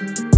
Bye.